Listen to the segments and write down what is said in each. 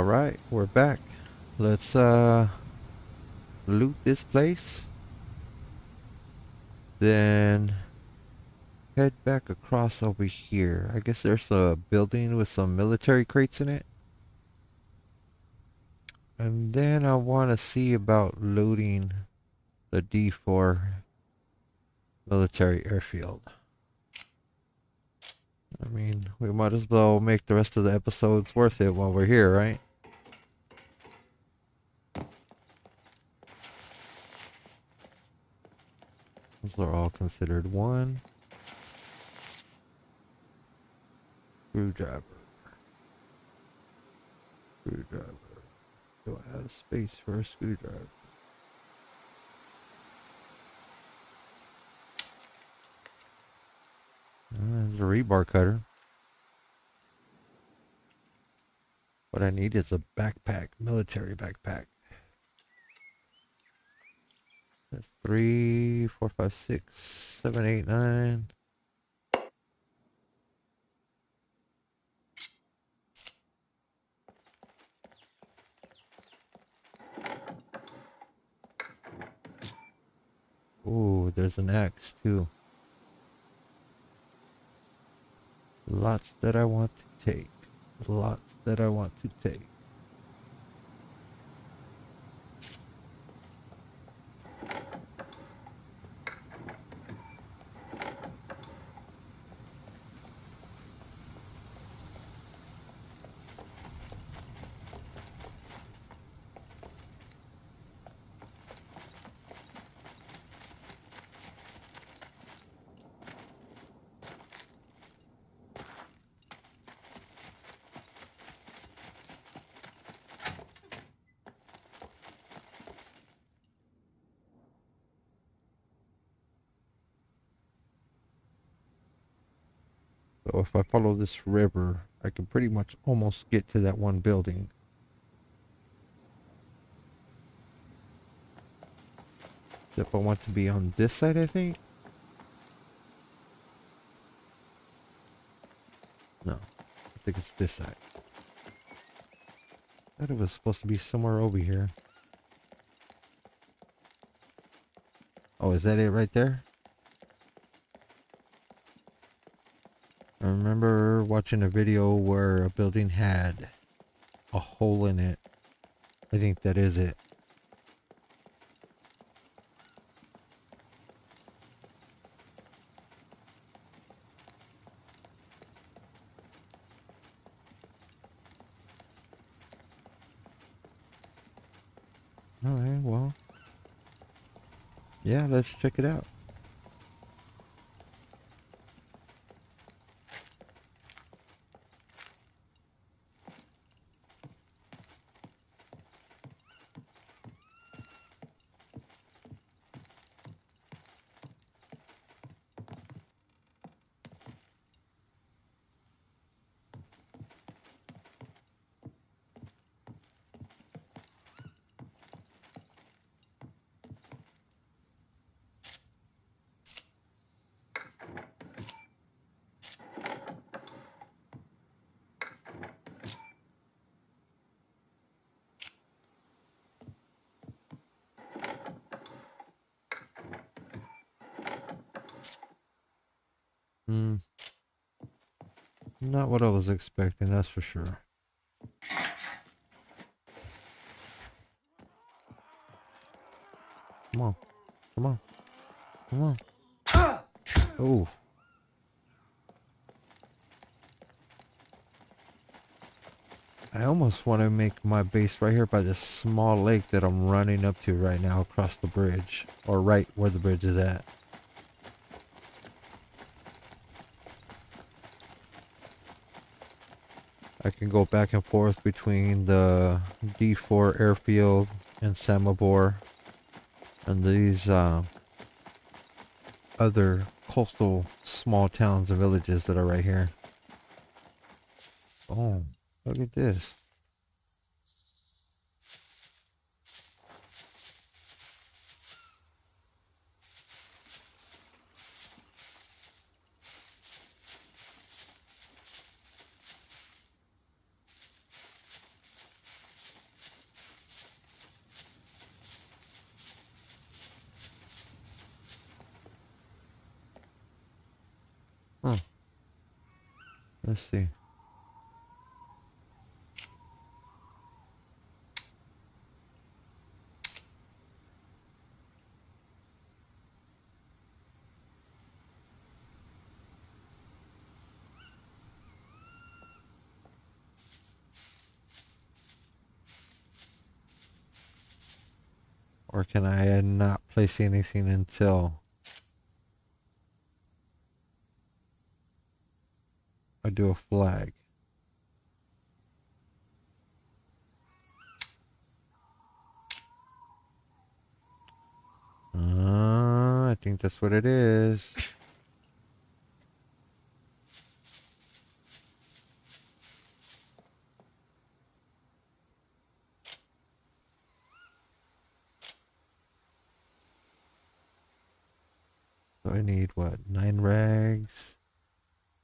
All right, we're back. Let's uh loot this place. Then head back across over here. I guess there's a building with some military crates in it. And then I want to see about looting the D4 military airfield. I mean, we might as well make the rest of the episodes worth it while we're here, right? Those are all considered one. Screwdriver. Screwdriver. Do I have space for a screwdriver? Uh, there's a rebar cutter. What I need is a backpack, military backpack. That's three, four, five, six, seven, eight, nine. Ooh, there's an axe too. Lots that I want to take. Lots that I want to take. So if I follow this river, I can pretty much almost get to that one building. Except I want to be on this side, I think. No, I think it's this side. I thought it was supposed to be somewhere over here. Oh, is that it right there? Remember watching a video where a building had a hole in it. I think that is it. Alright, well. Yeah, let's check it out. Hmm. Not what I was expecting, that's for sure. Come on. Come on. Come on. Oh. I almost want to make my base right here by this small lake that I'm running up to right now across the bridge. Or right where the bridge is at. I can go back and forth between the D4 airfield and Samobor and these uh, other coastal small towns and villages that are right here. Oh, look at this. Let's see. Or can I place anything until I do a flag? Uh, I think that's what it is. I need what? Nine rags,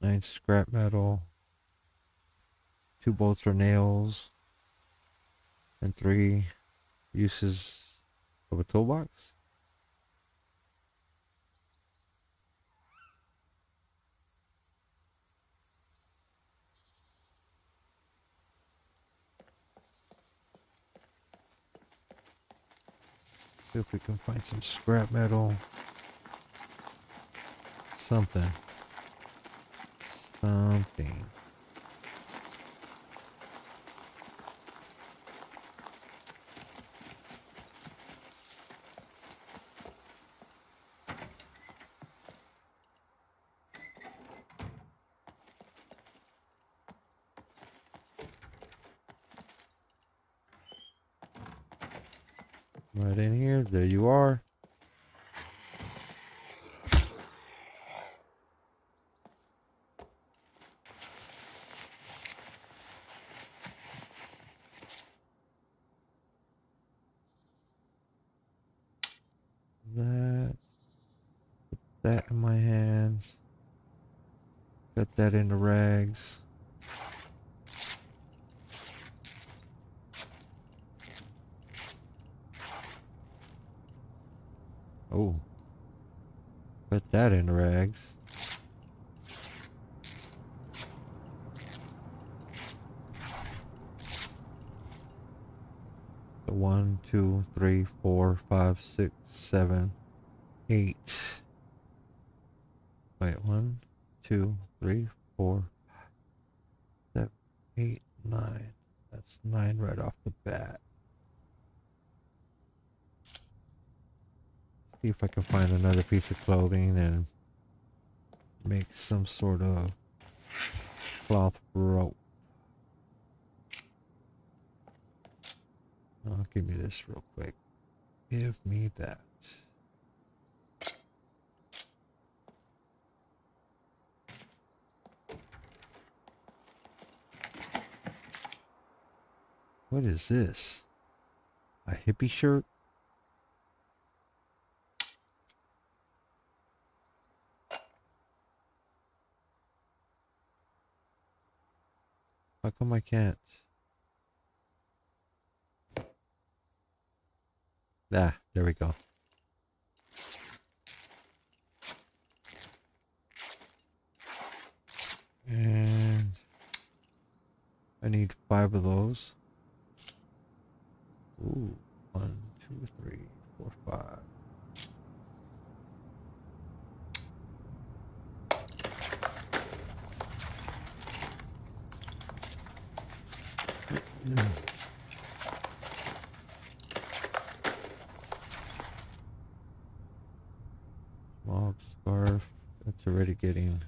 nine scrap metal, two bolts or nails, and three uses of a toolbox. See if we can find some scrap metal. Something. Something. Right in here. There you are. That. Put that in my hands. Got that into rags. Oh. Put that in rags. One, two, three, four, five, six, seven, eight. Wait, one, two, three, four, seven, eight, nine. That's nine right off the bat. See if I can find another piece of clothing and make some sort of cloth rope. Oh, give me this real quick. Give me that. What is this? A hippie shirt? How come I can't? Ah, there we go. And I need five of those. Ooh, one, two, three, four, five. Log scarf. That's already getting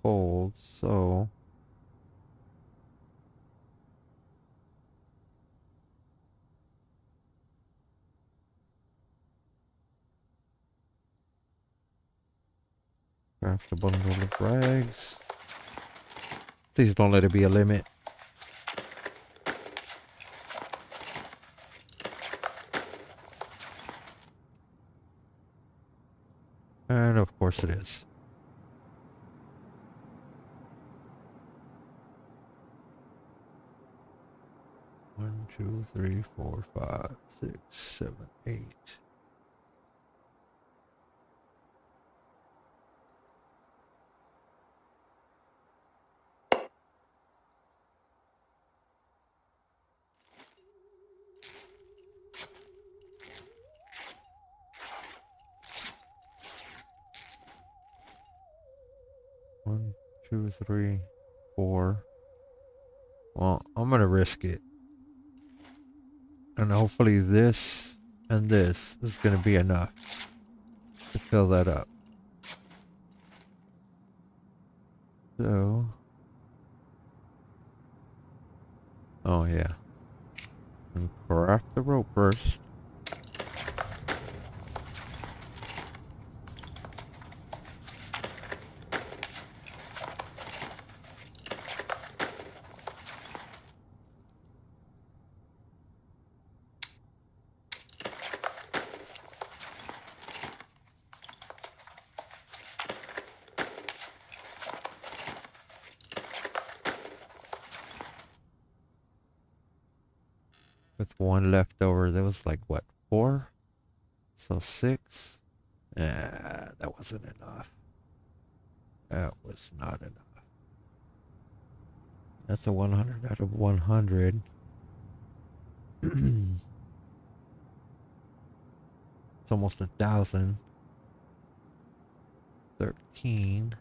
cold, so craft a bundle of rags. Please don't let it be a limit. And of course it is. One, two, three, four, five, six, seven, eight. Three, four. Well, I'm gonna risk it. And hopefully this and this is gonna be enough to fill that up. So Oh yeah. And craft the rope first. with one left over. There was like what four, so six. Yeah, that wasn't enough. That was not enough. That's a 100 out of 100. it's almost a thousand. 13.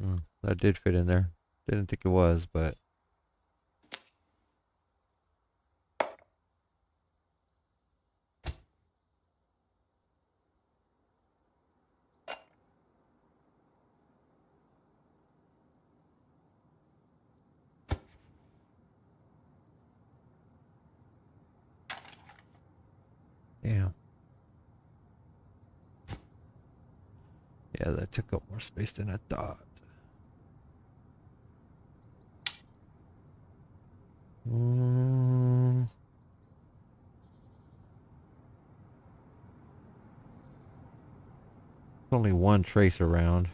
Mm, that did fit in there. Didn't think it was, but Damn. Yeah, that took up more space than I thought. Only one trace around.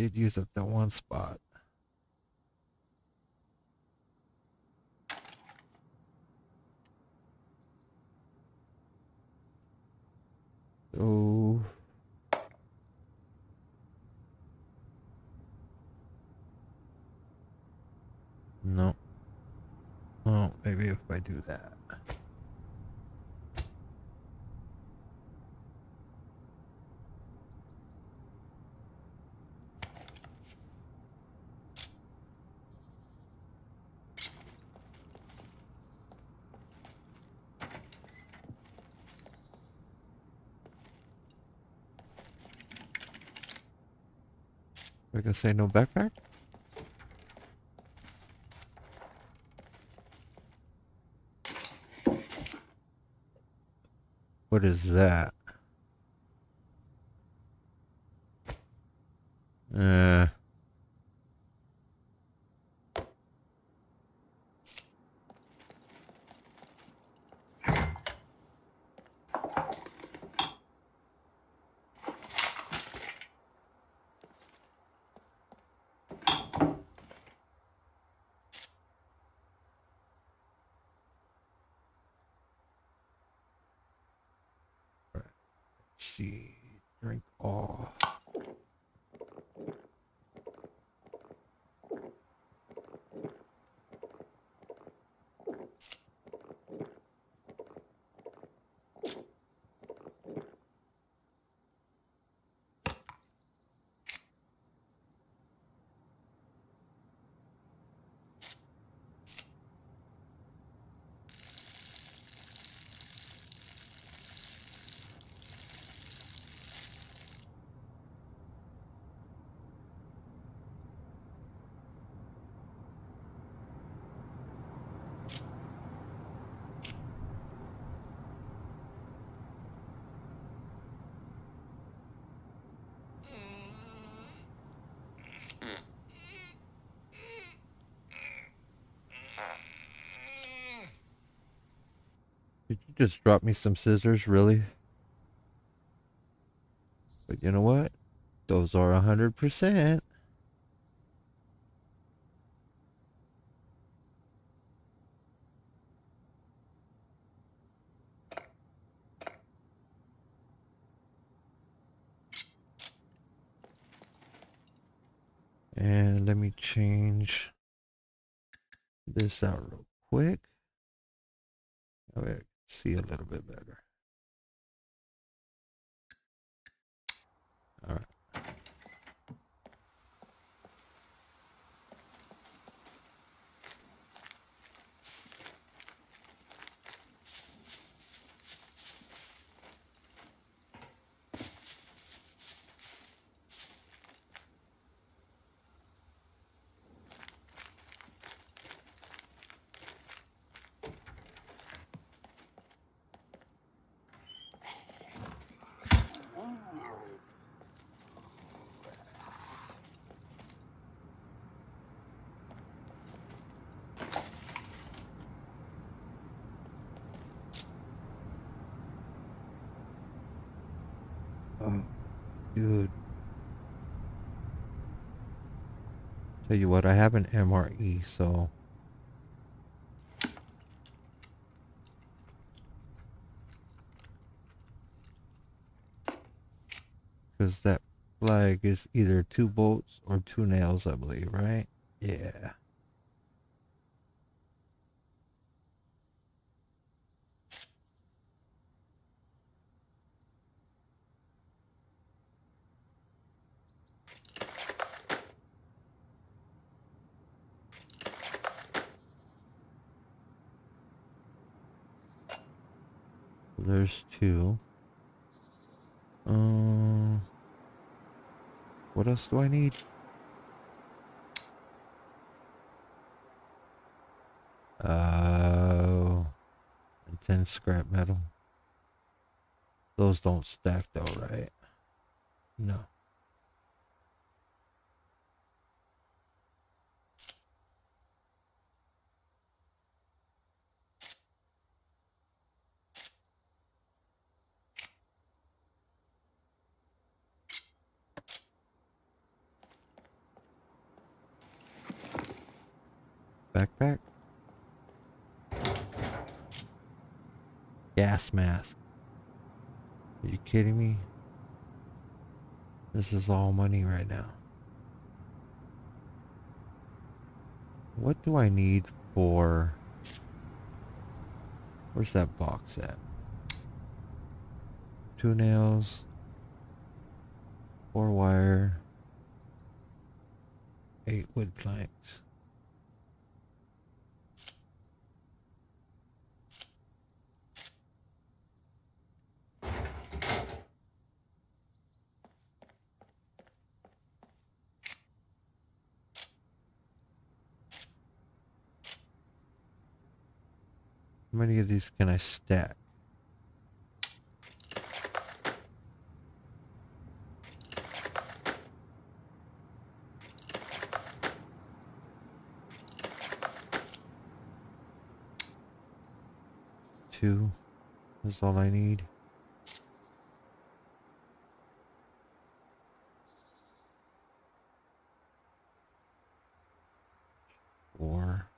Did use up that one spot. No. Oh, maybe if I do that. We're gonna say no backpack? What is that? just dropped me some scissors, really. But you know what? Those are 100%. Tell you what, I have an MRE, so because that flag is either two bolts or two nails, I believe, right? Yeah. There's two. Um, what else do I need? Oh, and 10 scrap metal. Those don't stack though, right? No. Backpack? Gas mask. Are you kidding me? This is all money right now. What do I need for... Where's that box at? Two nails. Four wire. Eight wood planks. Many of these can I stack? Two. That's all I need. Four.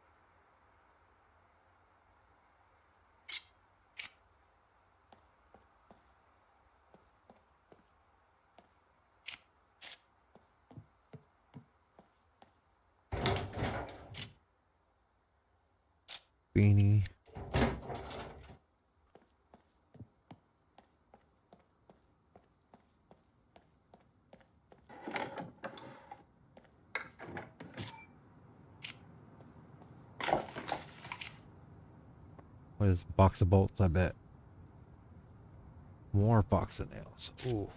beanie. What is a box of bolts, I bet. More box of nails. Ooh.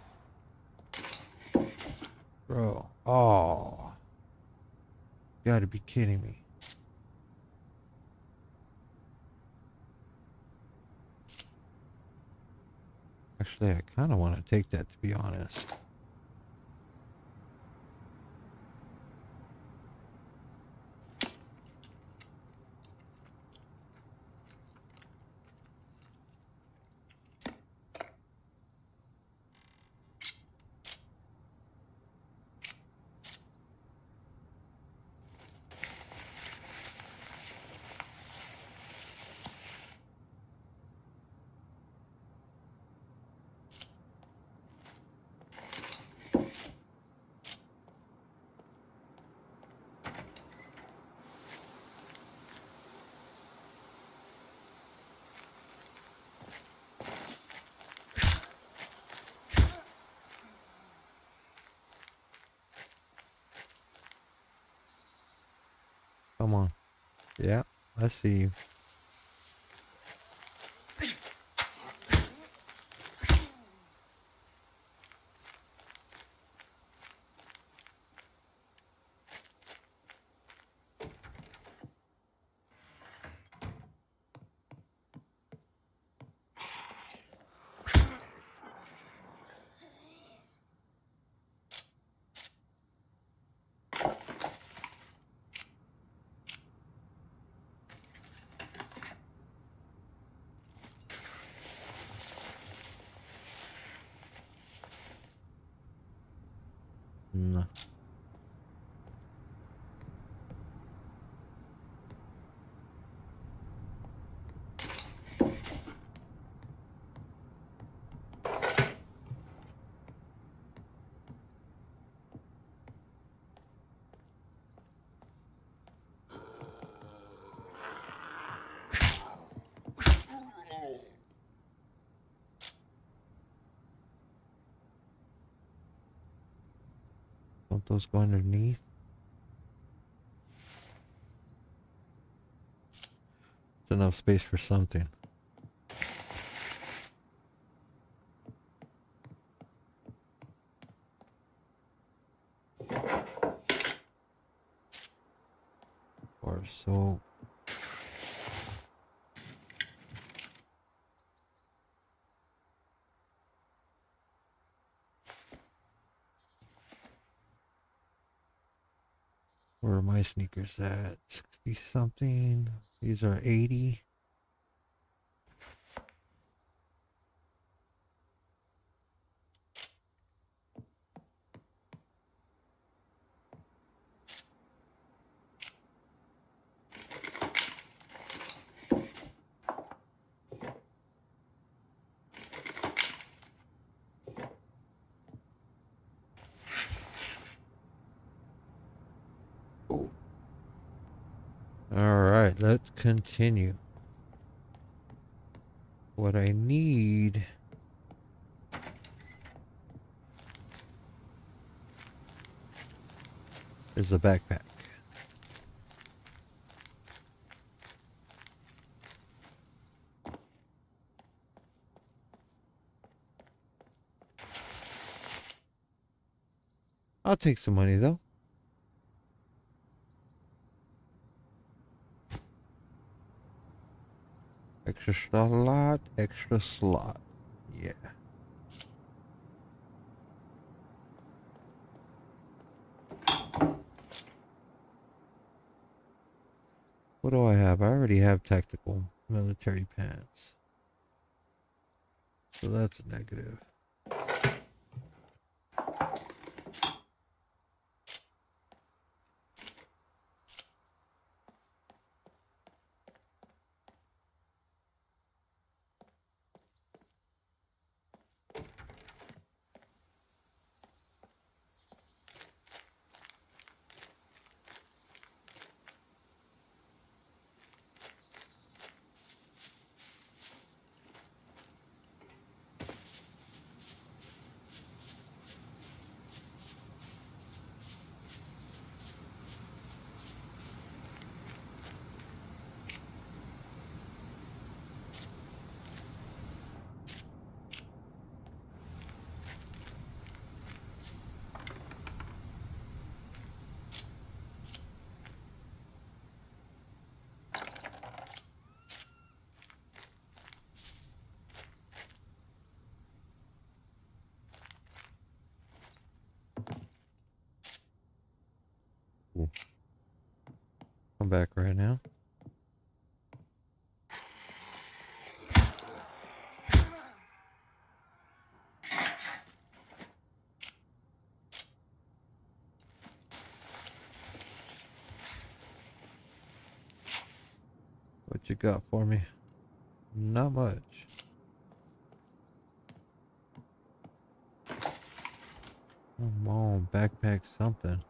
Bro. Oh. You gotta be kidding me. Actually, I kind of want to take that, to be honest. I see you. No. Those go underneath? It's enough space for something. Or so. Where are my sneakers at? 60 something. These are 80. All right, let's continue. What I need is a backpack. I'll take some money though. Extra slot, extra slot. Yeah. What do I have? I already have tactical military pants. So that's a negative. Come back right now. What you got for me? Not much. Come on, backpack something.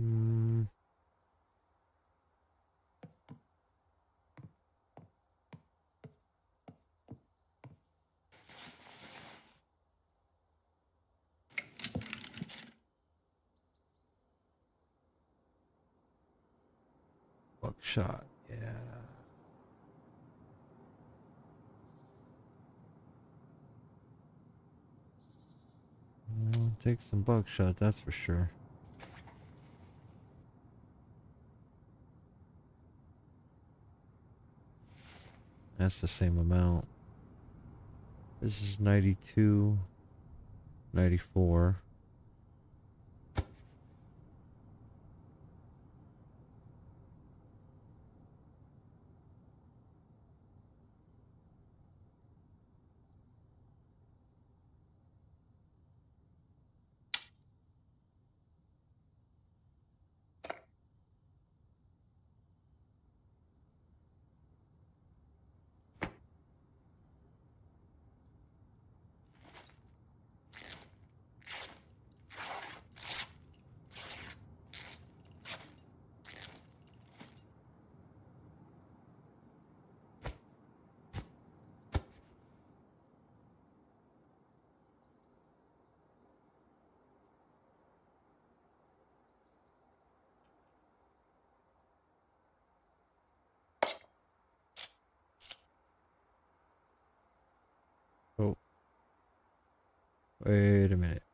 Mm. buckshot. Yeah. Some buckshot, that's for sure. That's the same amount. This is 92, 94. Wait a minute.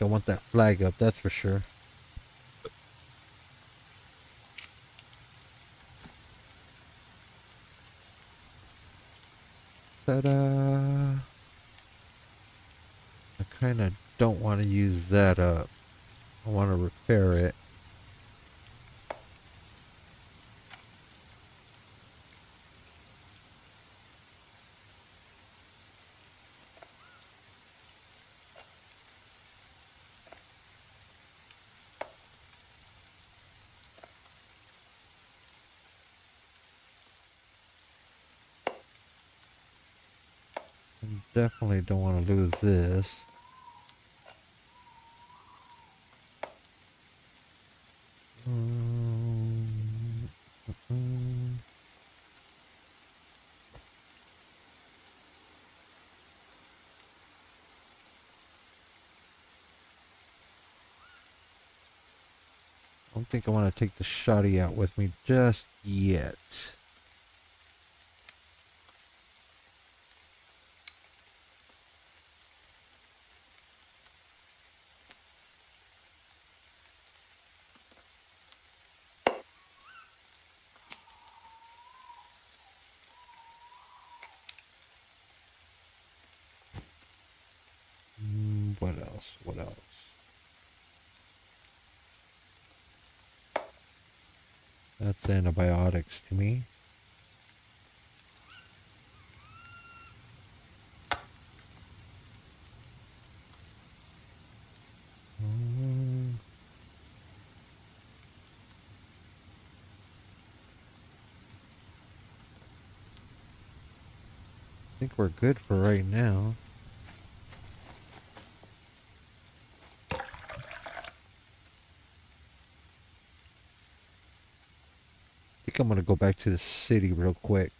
I want that flag up, that's for sure. Ta-da! I kind of don't want to use that up. I want to repair it. definitely don't want to lose this. I don't think I want to take the shoddy out with me just yet. to me. I think we're good for right now. I'm gonna go back to the city real quick.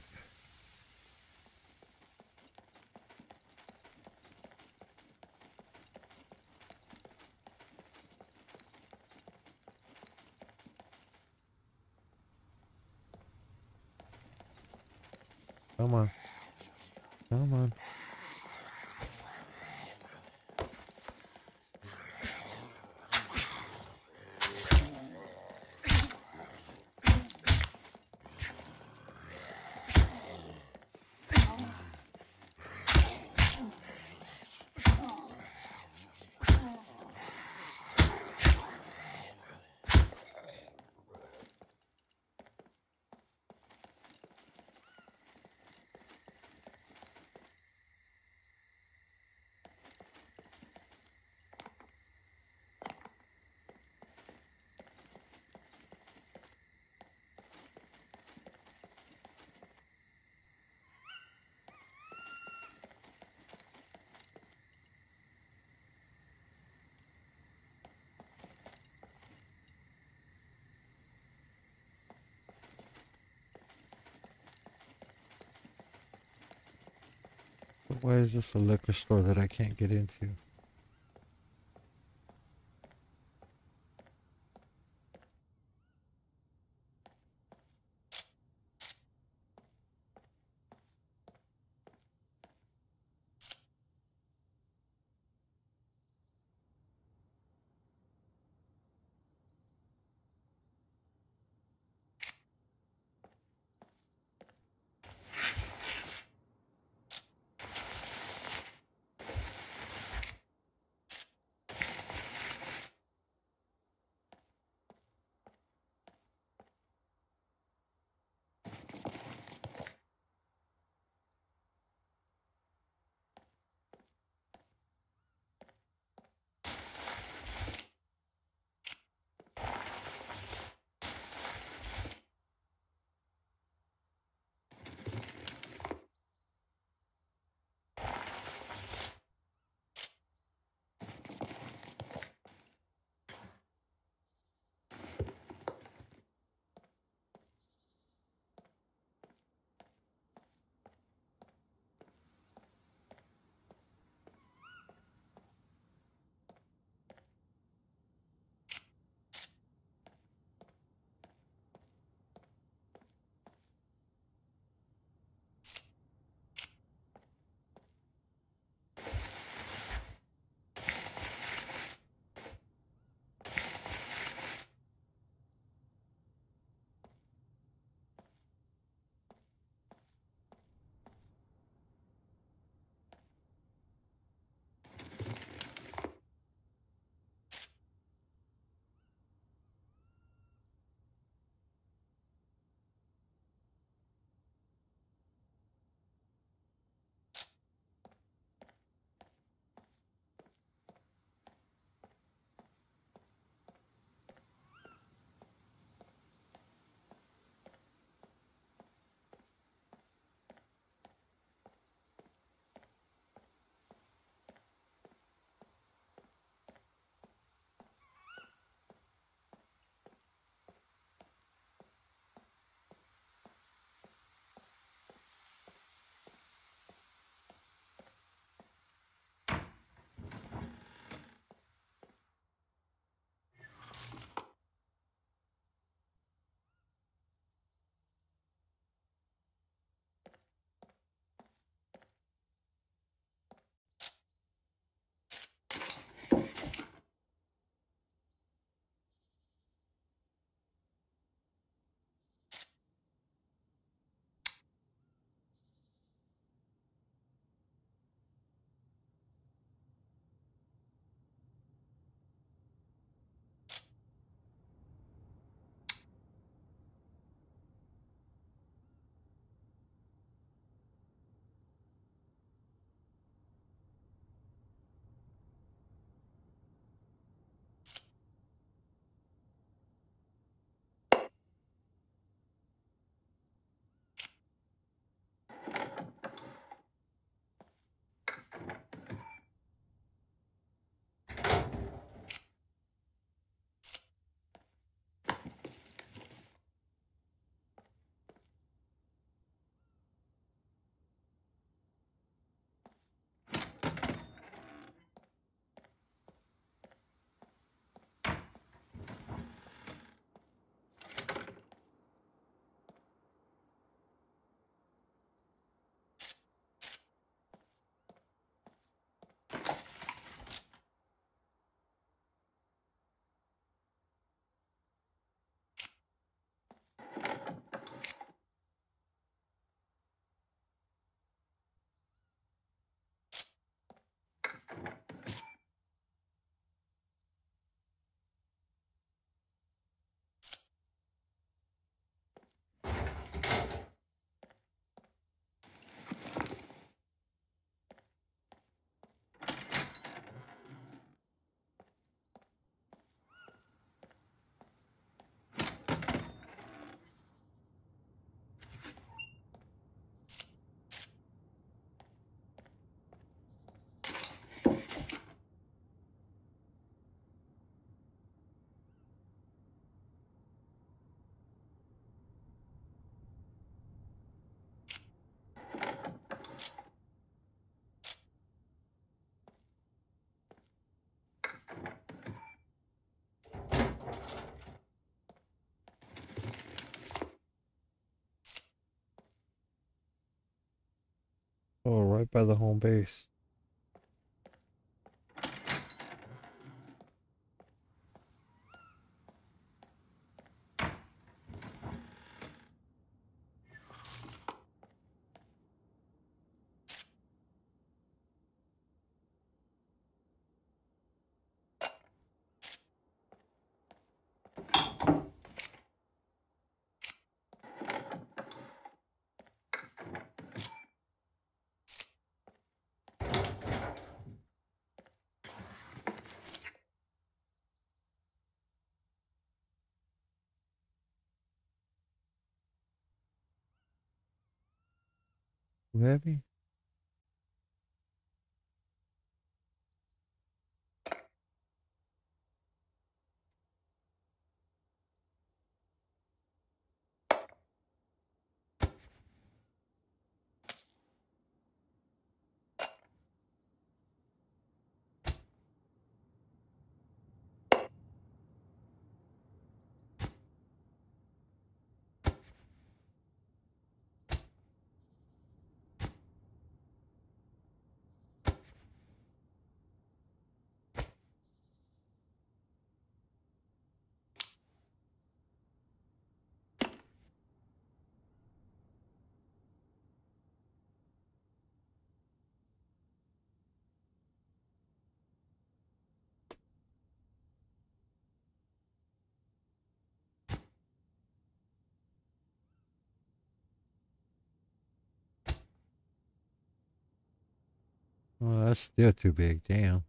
Come on. Come on. Why is this a liquor store that I can't get into? Oh, right by the home base. Heavy? Well, that's still too big. Damn.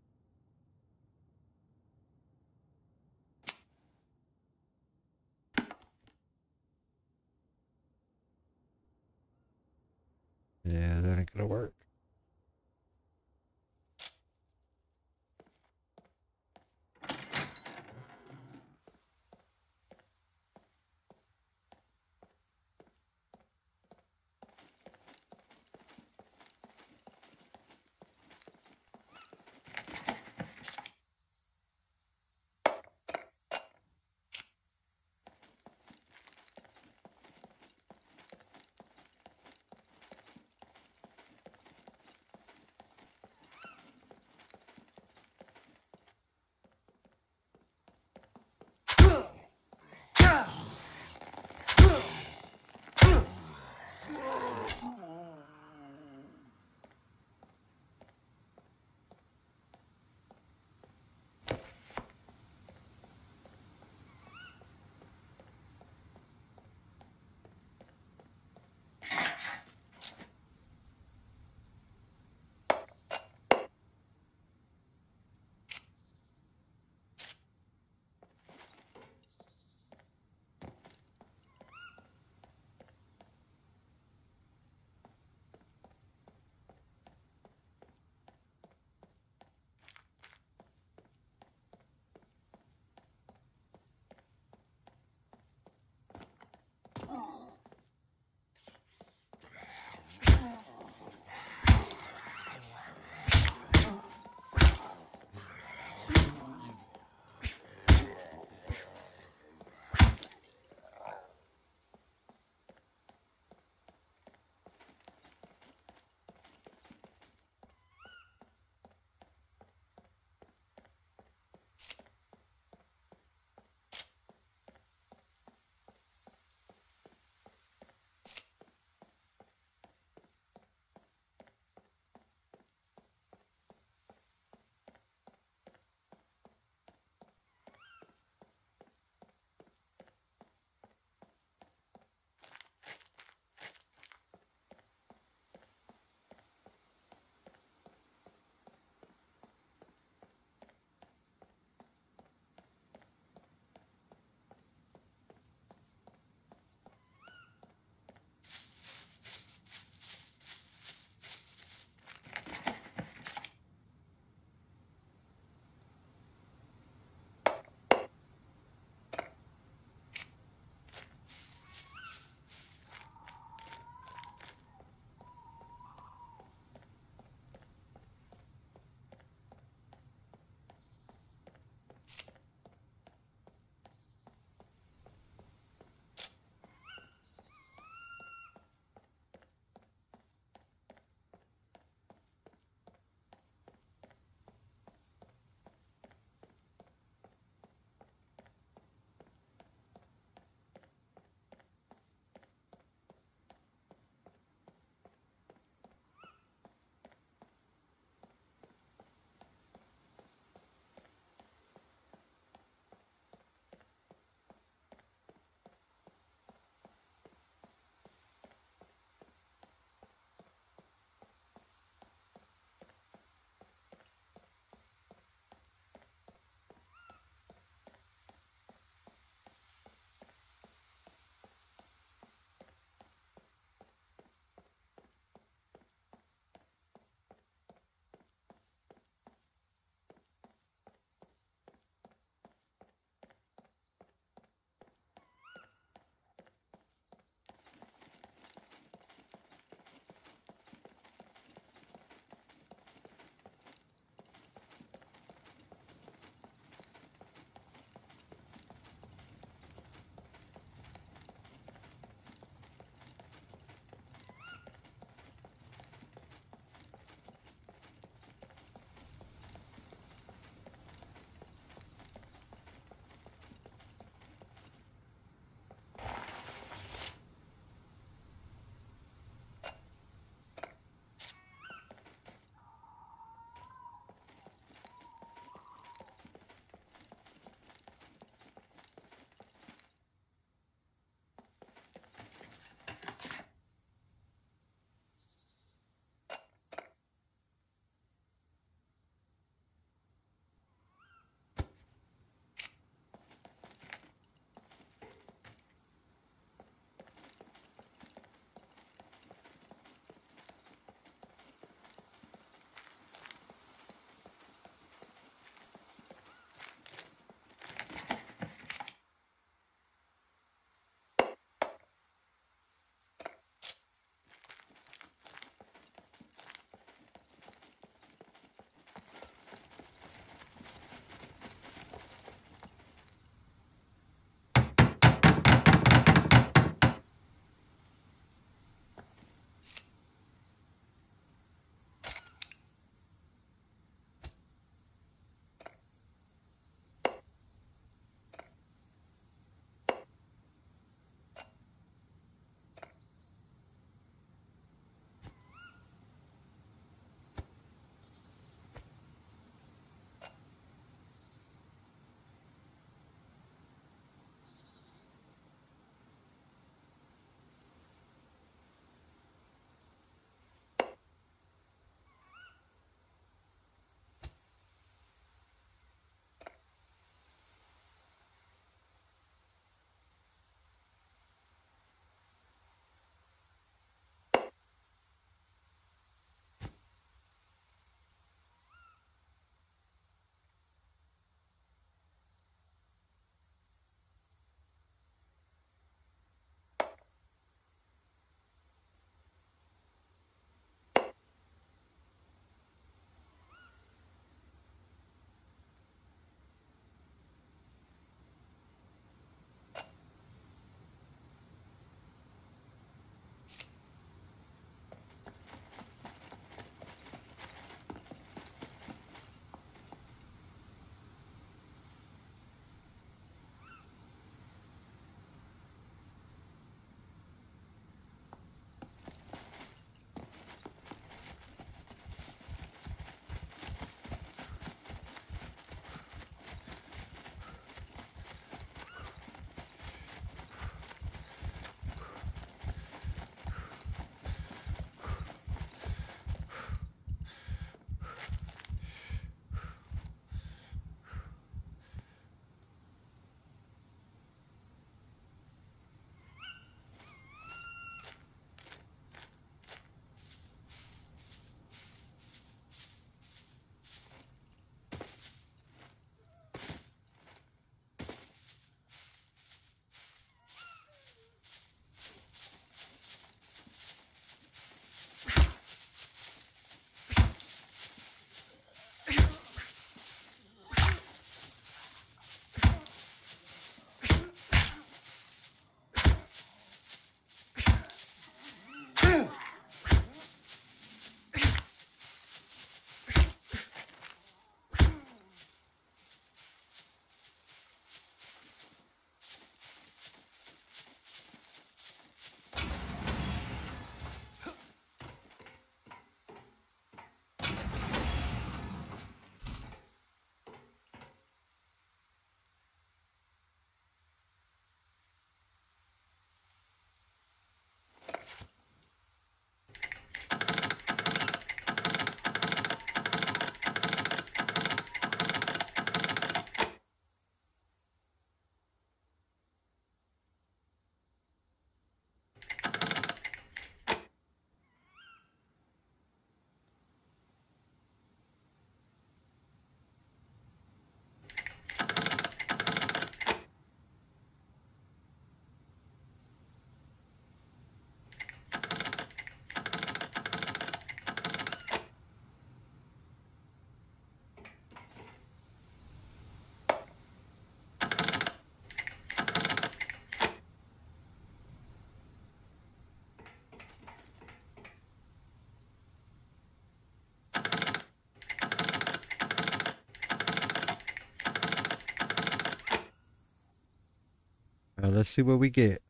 Let's see what we get.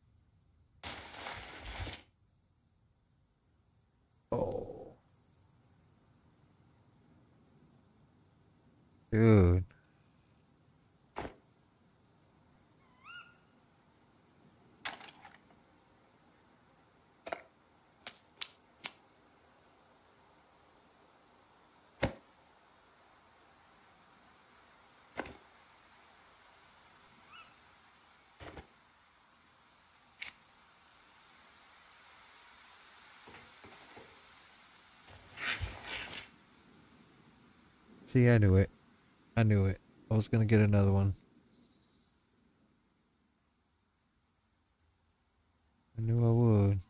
Oh. Dude. See, I knew it. I knew it. I was gonna get another one. I knew I would.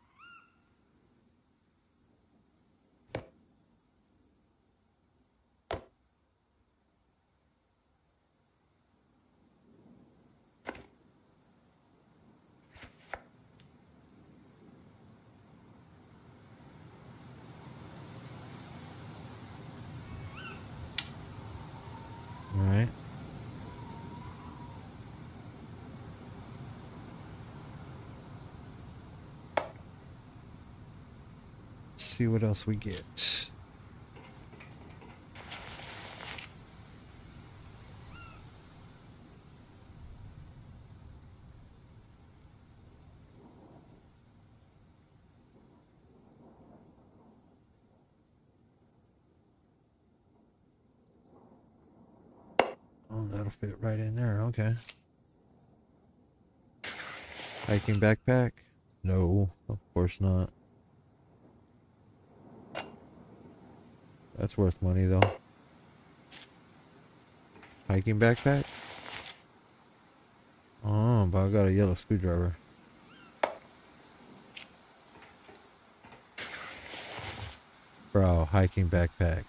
All right. See what else we get. Oh, that'll fit right in there. Okay. Hiking backpack? No, of course not. That's worth money though. Hiking backpack? Oh, but I got a yellow screwdriver. Bro, hiking backpack.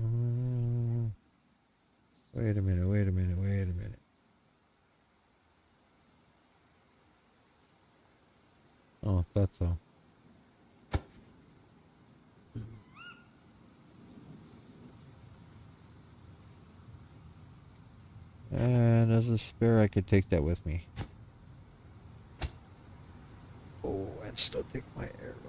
Mm. Wait a minute, wait a minute, wait a minute. Oh, that's all. And as a spare, I could take that with me. Oh, and still take my arrows.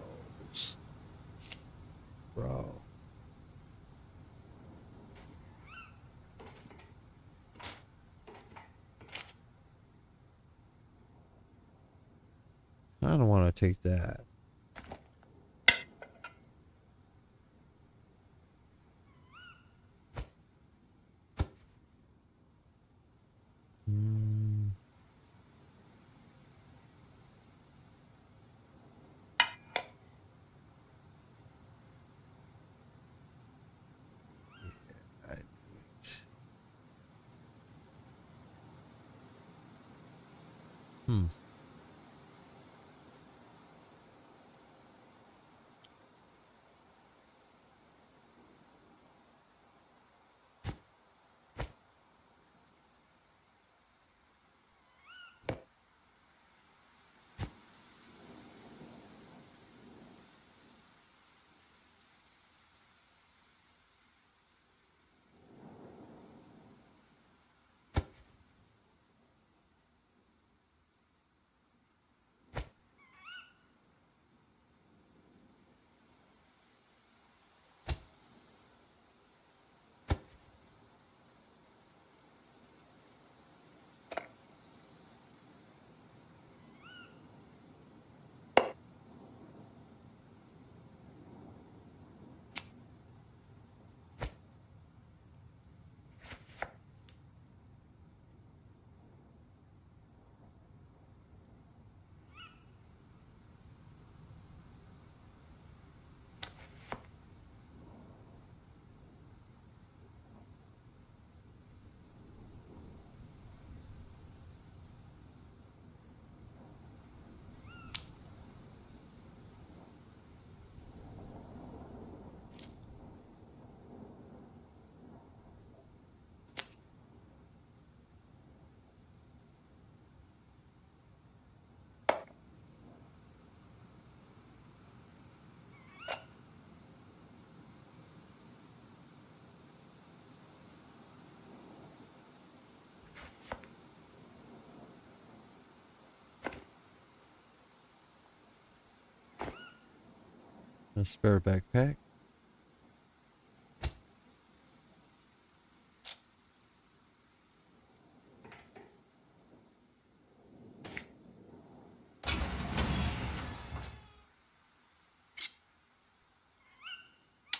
A spare backpack.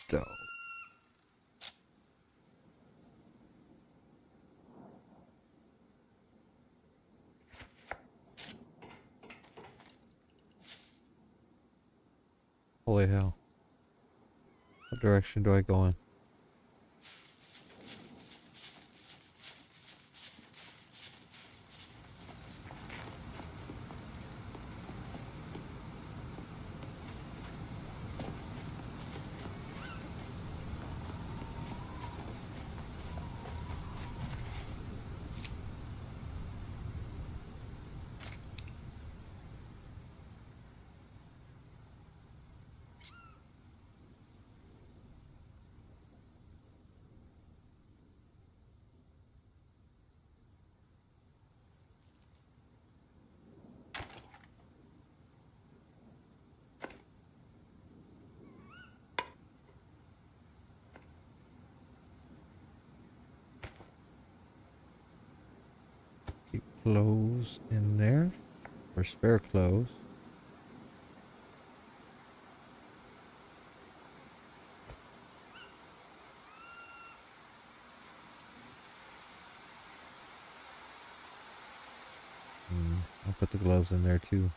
Go. Holy hell. What direction do I go in? Clothes in there. Or spare clothes. Mm, I'll put the gloves in there too.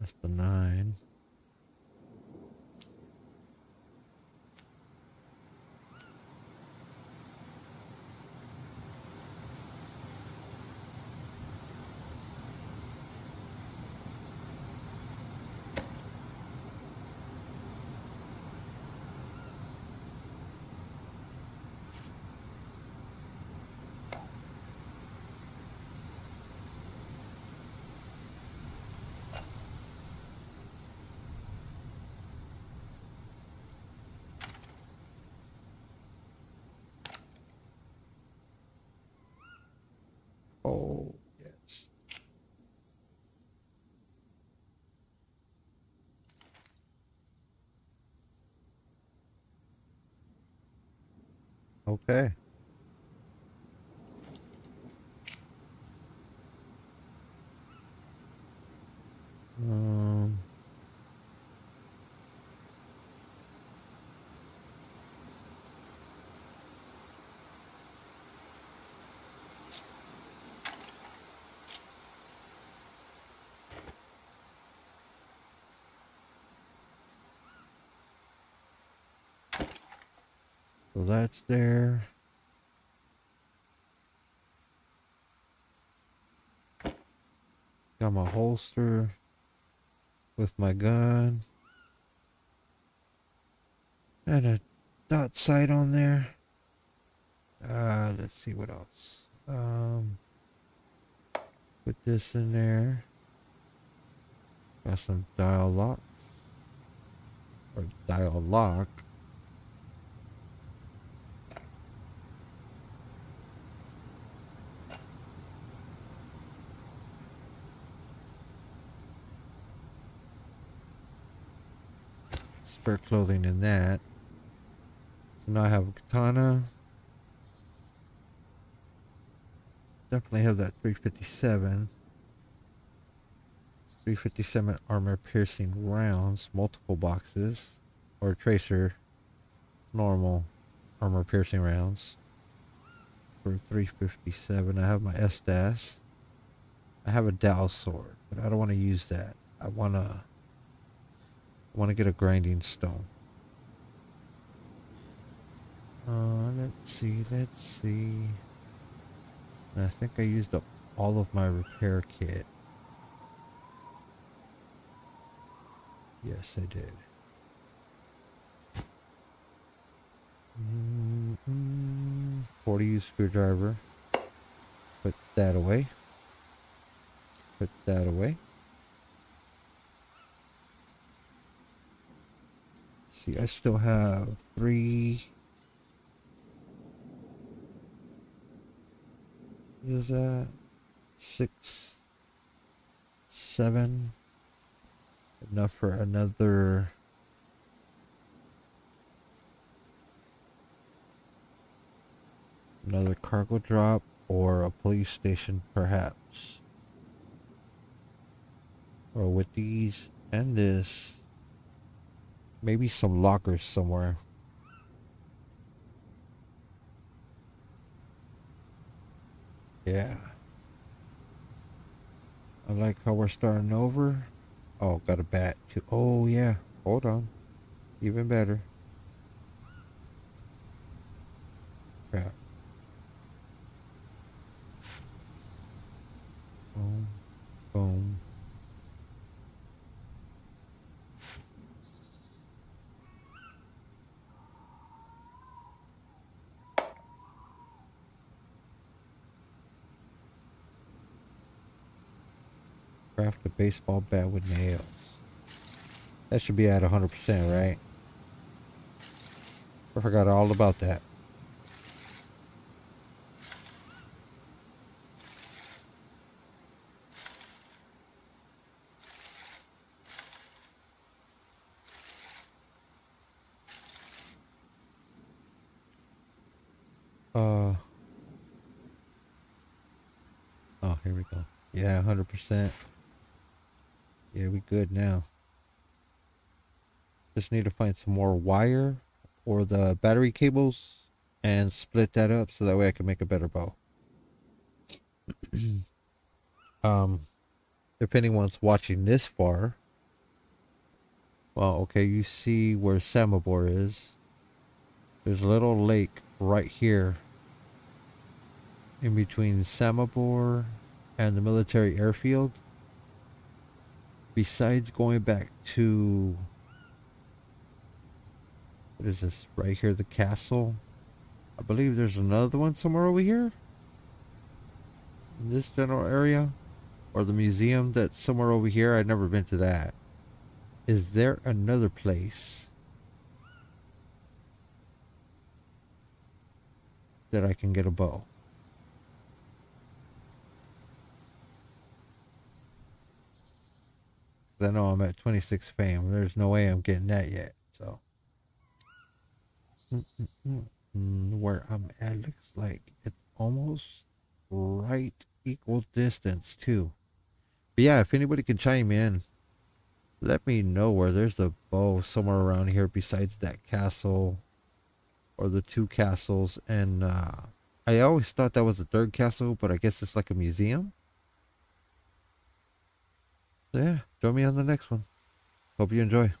That's the nine. Oh, yes. Okay. Um, so that's there. Got my holster with my gun. And a dot sight on there. Uh, let's see what else. Um, put this in there. Got some dial lock. Or dial lock. Spare clothing in that. So now I have a katana. Definitely have that 357. 357 armor piercing rounds, multiple boxes, or tracer, normal armor piercing rounds. For 357, I have my Estas. I have a Dow sword, but I don't want to use that. I want to want to get a grinding stone. Uh, let's see, let's see. And I think I used up all of my repair kit. Yes, I did. Mm -mm. 40 use screwdriver. Put that away. Put that away. See, I still have three. What is that? Six, seven. Enough for another. Another cargo drop or a police station, perhaps. Or with these and this, maybe some lockers somewhere. Yeah. I like how we're starting over. Oh, got a bat too. Oh, yeah. Hold on. Even better. Yeah. Boom. Boom. Craft a baseball bat with nails. That should be at 100%, right? I forgot all about that. Uh. Oh, here we go. Yeah, 100%. Yeah, we good now. Just need to find some more wire or the battery cables and split that up so that way I can make a better bow. um, if anyone's watching this far, well, okay, you see where Samobor is. There's a little lake right here in between Samobor and the military airfield. Besides going back to what is this right here the castle? I believe there's another one somewhere over here? In this general area? Or the museum that's somewhere over here? I've never been to that. Is there another place that I can get a bow I know I'm at 26 fame. There's no way I'm getting that yet. So, mm -mm -mm. where I'm at looks like it's almost right equal distance too. But yeah, if anybody can chime in, let me know where there's a bow somewhere around here besides that castle or the two castles. And uh, I always thought that was the third castle, but I guess it's like a museum. Yeah, join me on the next one. Hope you enjoy.